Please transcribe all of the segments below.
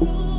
you.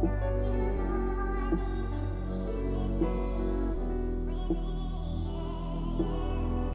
Thank you.